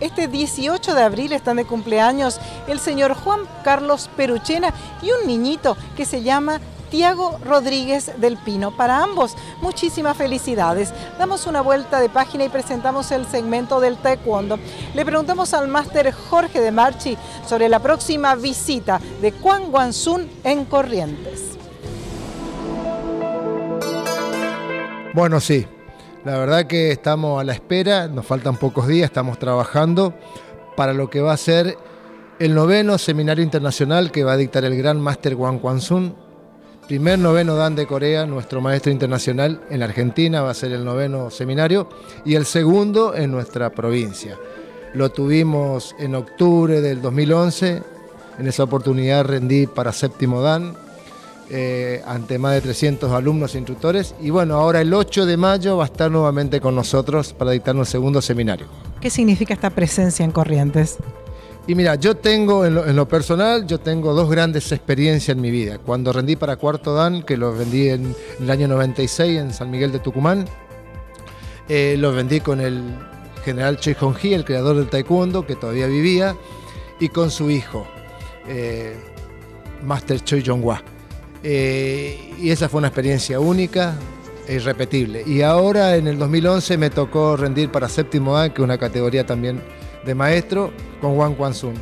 Este 18 de abril están de cumpleaños el señor Juan Carlos Peruchena y un niñito que se llama Tiago Rodríguez del Pino. Para ambos, muchísimas felicidades. Damos una vuelta de página y presentamos el segmento del taekwondo. Le preguntamos al máster Jorge de Marchi sobre la próxima visita de Juan Guanzún en Corrientes. Bueno, sí, la verdad que estamos a la espera, nos faltan pocos días, estamos trabajando para lo que va a ser el noveno seminario internacional que va a dictar el gran máster Wang Quanzun primer noveno Dan de Corea, nuestro maestro internacional en la Argentina, va a ser el noveno seminario, y el segundo en nuestra provincia. Lo tuvimos en octubre del 2011, en esa oportunidad rendí para séptimo Dan, eh, ante más de 300 alumnos e instructores, y bueno, ahora el 8 de mayo va a estar nuevamente con nosotros para dictar un segundo seminario. ¿Qué significa esta presencia en Corrientes? Y mira, yo tengo, en lo, personal, yo tengo dos grandes experiencias en mi vida. Cuando rendí para Cuarto Dan, que lo vendí en, el año 96 en San Miguel de Tucumán, eh, lo vendí con el general Choi Hong-hee, el creador del taekwondo, que todavía vivía, y con su hijo, eh, Master Choi Jong-hwa. Eh, y esa fue una experiencia única e irrepetible. Y ahora, en el 2011, me tocó rendir para Séptimo Dan, que es una categoría también de maestro con Juan Kwanzun.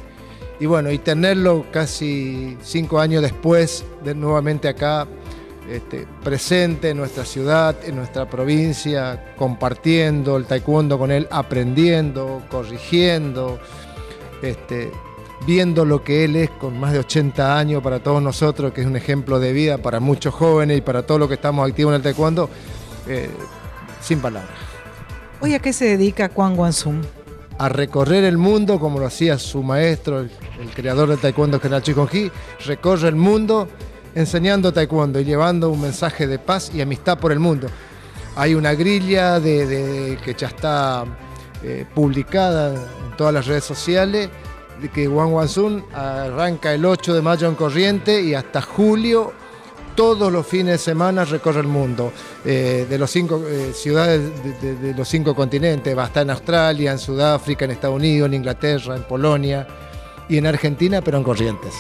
Y bueno, y tenerlo casi cinco años después, de nuevamente acá, este, presente en nuestra ciudad, en nuestra provincia, compartiendo el taekwondo con él, aprendiendo, corrigiendo, este, viendo lo que él es con más de 80 años para todos nosotros, que es un ejemplo de vida para muchos jóvenes y para todos los que estamos activos en el taekwondo, eh, sin palabras. Hoy a qué se dedica Juan Guanzum? a recorrer el mundo como lo hacía su maestro, el, creador del taekwondo, General Chi recorre el mundo enseñando taekwondo y llevando un mensaje de paz y amistad por el mundo. Hay una grilla de, que ya está eh, publicada en todas las redes sociales, que Wang Wansun arranca el 8 de mayo en Corriente y hasta julio todos los fines de semana recorre el mundo, eh, de los cinco eh, ciudades de, los cinco continentes, va a estar en Australia, en Sudáfrica, en Estados Unidos, en Inglaterra, en Polonia y en Argentina, pero en Corrientes.